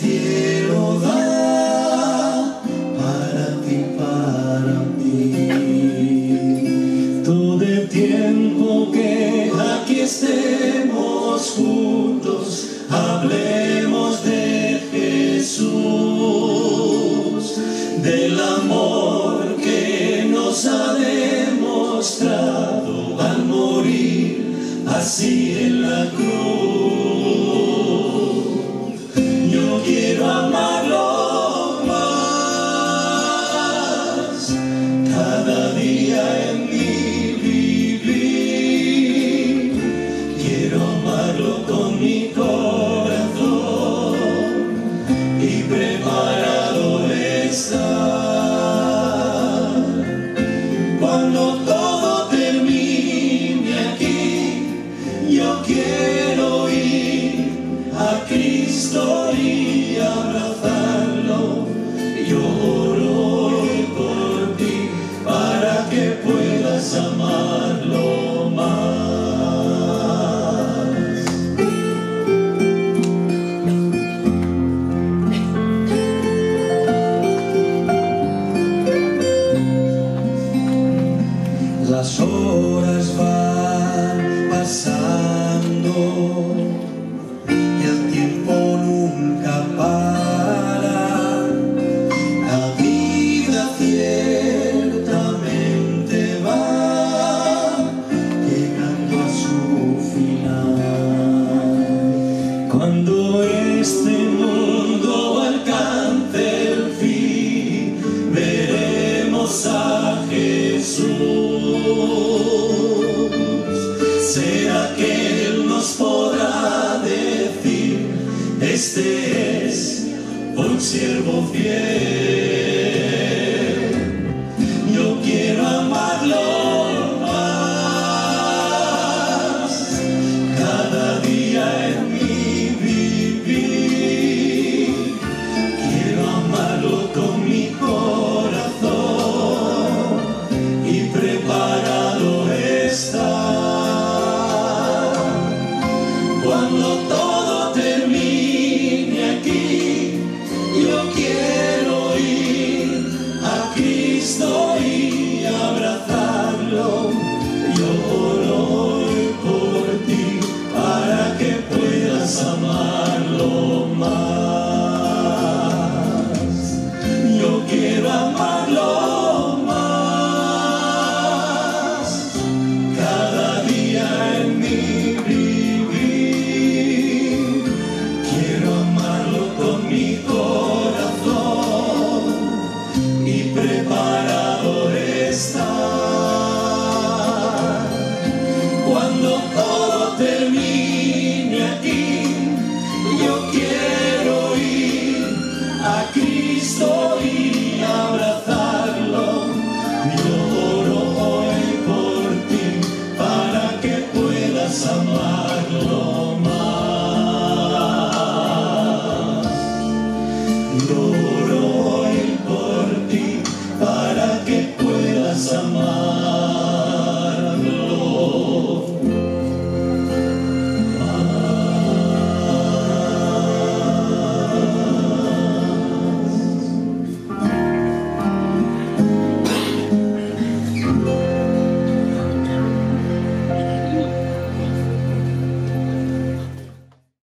cielo da para ti, para mí. Todo el tiempo que aquí estemos juntos, hablemos de Jesús, del amor que nos ha demostrado al morir así en la cruz. En mi vivir. Quiero amarlo con mi corazón y preparado estar. Cuando todo termine aquí, yo quiero ir a Cristo y abrazarlo. Yo Horas van pasando y el tiempo nunca para. La vida ciertamente va llegando a su final. Cuando este a Jesús. ¿Será que Él nos podrá decir, este es un siervo fiel? Cuando todo